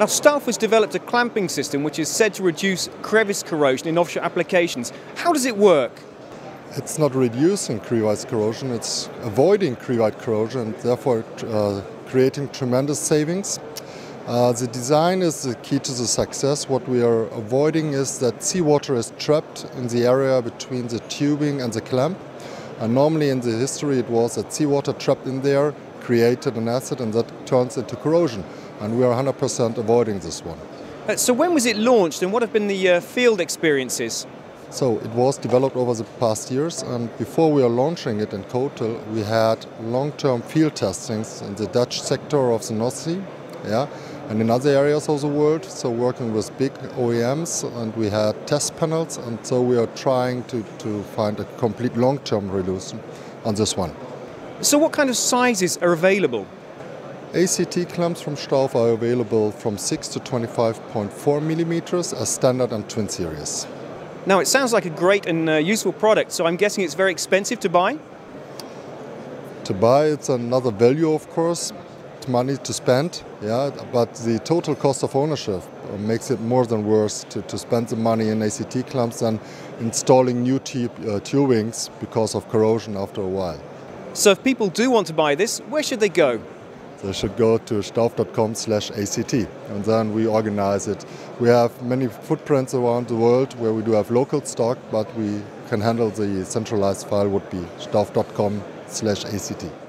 Now, STAUFF has developed a clamping system which is said to reduce crevice corrosion in offshore applications. How does it work? It's not reducing crevice corrosion, it's avoiding crevice corrosion and therefore uh, creating tremendous savings. Uh, the design is the key to the success. What we are avoiding is that seawater is trapped in the area between the tubing and the clamp. And normally in the history it was that seawater trapped in there created an acid and that turns into corrosion and we are 100% avoiding this one. Uh, so when was it launched and what have been the uh, field experiences? So it was developed over the past years and before we are launching it in Kotel we had long-term field testings in the Dutch sector of the North Sea yeah, and in other areas of the world, so working with big OEMs and we had test panels and so we are trying to, to find a complete long-term solution on this one. So what kind of sizes are available? ACT clamps from STAUFF are available from 6 to 25.4 millimeters as standard and twin series. Now it sounds like a great and uh, useful product, so I'm guessing it's very expensive to buy? To buy it's another value of course, money to spend, yeah, but the total cost of ownership makes it more than worth to, to spend the money in ACT clamps than installing new uh, tubings because of corrosion after a while. So if people do want to buy this, where should they go? They should go to stauff.com slash ACT and then we organize it. We have many footprints around the world where we do have local stock, but we can handle the centralized file would be stauff.com slash ACT.